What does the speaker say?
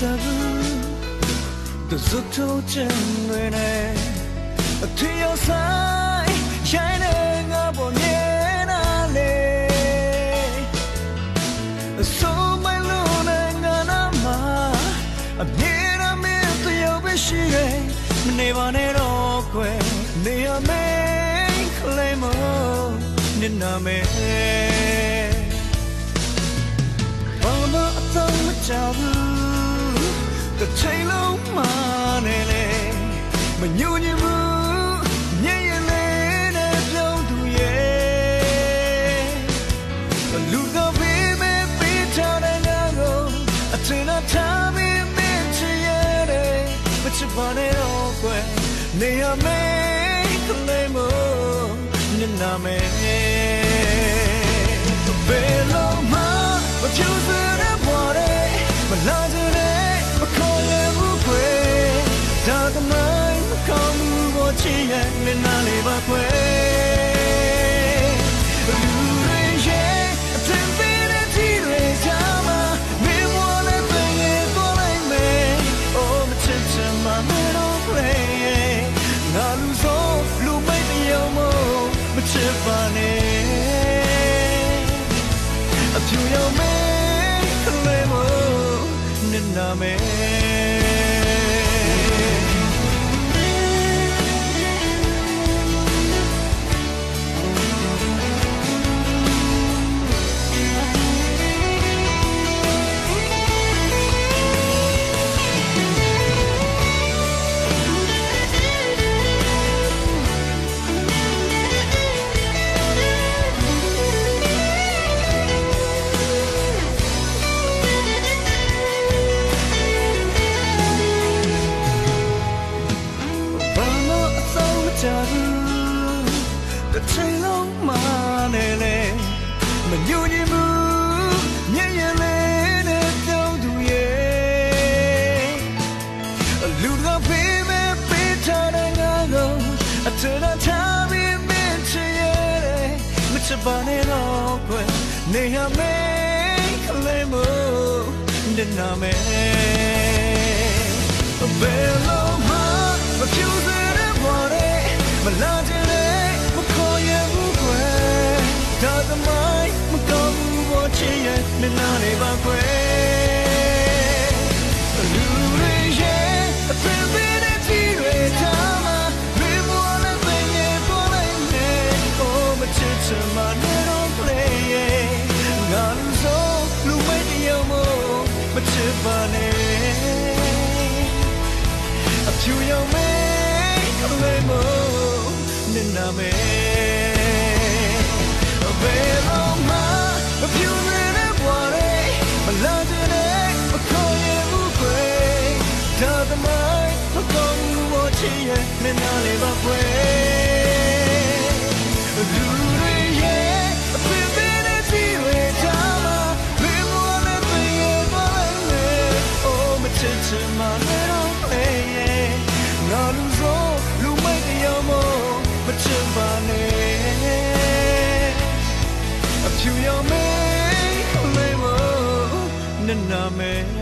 taboo the zoto chen ne a tio sai shining up on in ale so my luna ngana ma a mira me to yo be shire ne va ne ro kwe ne a me claim oh ne na me mama a tong ma tabu တစ်ချိန်လုံးမှနဲ့လေမညူညင်ဘူးညင်ရင်လေးနဲ့ပြောင်းသူရဲ့လူကပေးမဲ့ပေးထားတဲ့ငါကိုအထင်နဲ့ထားပြီးမင်းချင်ရဲ့မချစ်ပါနဲ့တော့ကွယ်နေရမယ်ကလေးမို့ညနာမယ် င်းနာလေးပါခွေလူတွေ ဆုံးမချဘူးတစ်ချိန်လုံးမနဲ့လေမညူညင်ဘူးမြင်ရင်လေးနဲ့ပြောင်းသူရဲ့လူကဖေးမဲ့ပေးထားတဲ့ငါကိုအထက်ထားပြီးမင်းချင်ရဲ့မချပါနဲ့တော့ကွယ်နေရမယ်ခလေးမို့နေနာမယ်ဘ င်ရဲ့မျ ရဲ့မင်းနာလေးပါခွေလူတွေရဲ့အပင်ပင်တဲ့စီတွေထားမှာမင်းမနဲ့ပင်ရဲ့သွားလိုက်လေအိုးမချစ်ချင်မှလည်းတော့လေရဲ့ငါလူဆိုလူမိတ်တယောက်မို့မချစ်ပါနဲ့အဖြူရောင်မဲလေးမို့နနာမဲ